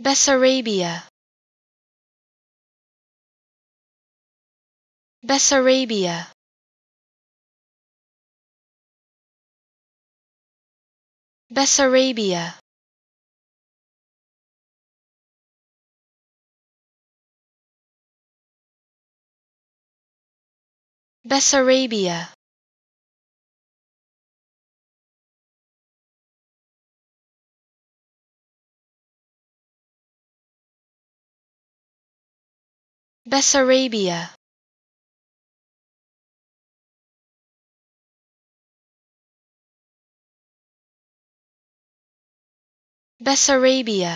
Bessarabia. Bessarabia. Bessarabia. Bessarabia Bessarabia. Bessarabia